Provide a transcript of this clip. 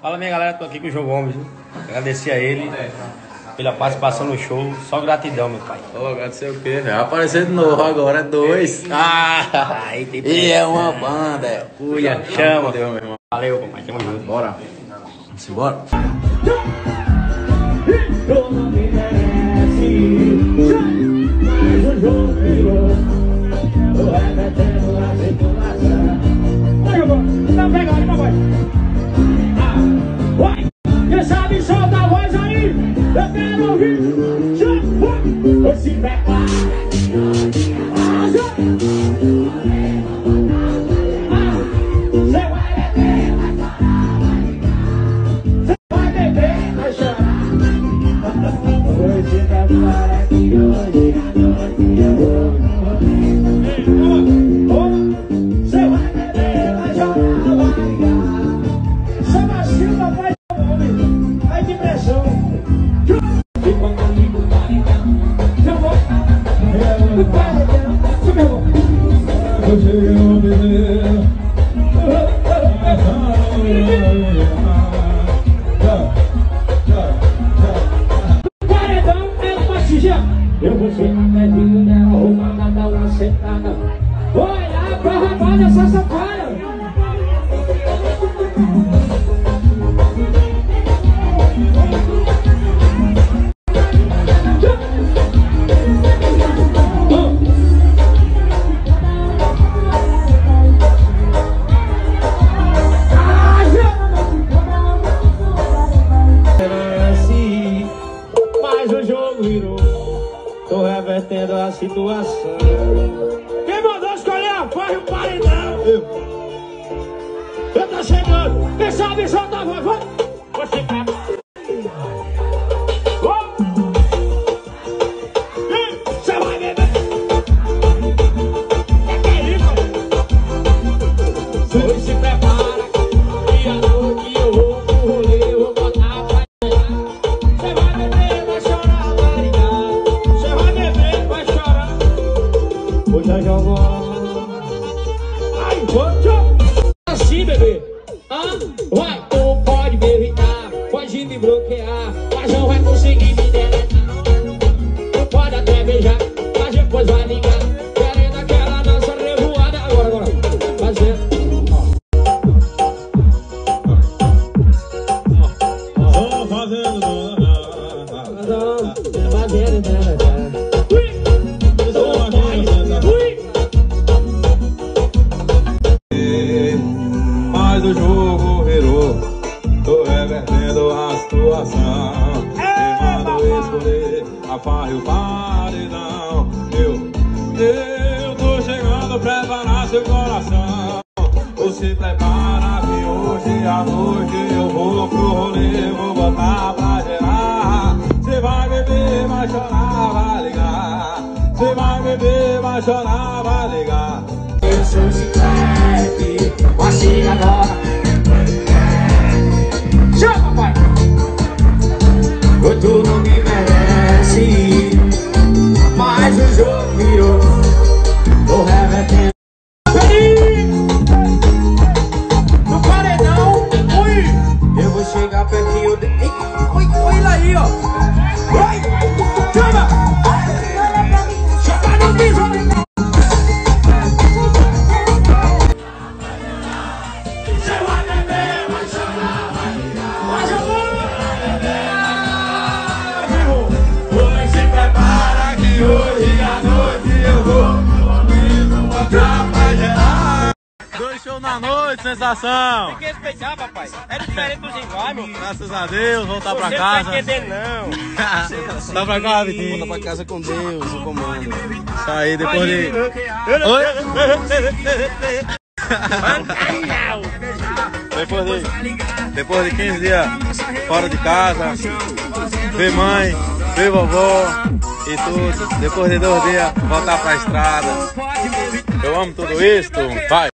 Fala minha galera, tô aqui com o João Gomes. viu? Agradecer a ele pela participação no show. Só gratidão, meu pai. Ô, agradecer o quê, velho? Vai aparecer de novo agora, dois. Ah, aí tem E é uma banda, é. Cuia, chama. Deus, meu irmão. Valeu, papai. Tamo junto. Bora. Vamos embora. Se prepara. Chorar. Hoje que hoje à noite eu vou morrer. Você Eu vou chegar pertinho dela, vou mandar dar uma sentada. Vou olhar pra rapaz dessa safada. Situação. Quem mandou escolher a e o paredão? Eu. Eu tô chegando. Quem sabe vai, tu pode me irritar, pode me bloquear, mas não vai conseguir me deletar. Tu pode até beijar, mas depois vai ligar. Querendo aquela nossa revoada. Agora, agora. Fazendo. Tô fazendo dona. Fazendo. A farra e o paredão. Eu, eu tô chegando, preparar seu coração. Se prepara que hoje à noite eu vou pro rolê, vou botar pra gerar. Cê vai beber, vai chorar, vai ligar. Cê vai beber, vai chorar, vai ligar. Eu sou chiclete, assim agora. Que hoje à noite eu vou comigo. Dois shows na noite, sensação. Tem que respeitar, papai. É diferente dos iguais, meu. Graças a Deus, voltar pra Você não casa. vai entender, não. Voltar pra casa, Vitinho. Volta pra casa com Deus, o comando. Isso aí, depois de. Oi? Depois de, depois de 15 dias fora de casa, ver mãe, ver vovó e tudo. Depois de dois dias, voltar pra estrada. Eu amo tudo isso, vai!